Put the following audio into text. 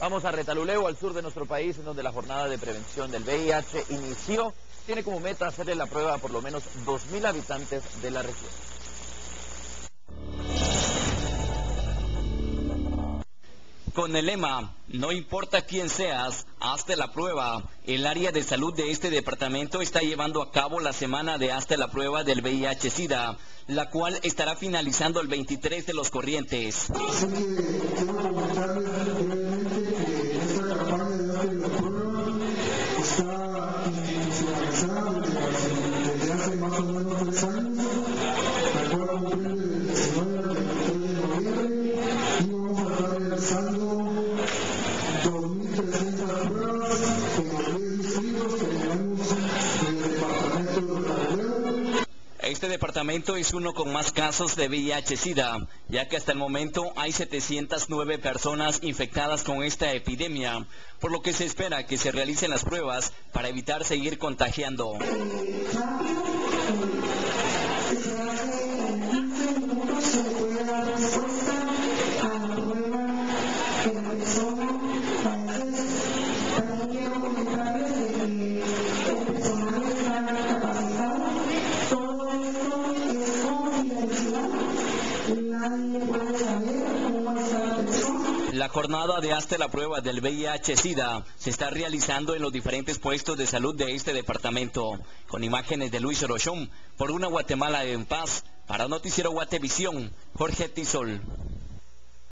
Vamos a Retaluleu, al sur de nuestro país, en donde la jornada de prevención del VIH inició. Tiene como meta hacerle la prueba a por lo menos 2.000 habitantes de la región. Con el lema, no importa quién seas, hazte la prueba. El área de salud de este departamento está llevando a cabo la semana de hazte la prueba del VIH-Sida, la cual estará finalizando el 23 de los corrientes. Tres años, la Este departamento es uno con más casos de VIH-Sida, ya que hasta el momento hay 709 personas infectadas con esta epidemia, por lo que se espera que se realicen las pruebas para evitar seguir contagiando. La jornada de Hazte la prueba del VIH-Sida se está realizando en los diferentes puestos de salud de este departamento, con imágenes de Luis Orochón, por una Guatemala en paz, para Noticiero Guatevisión, Jorge Tisol.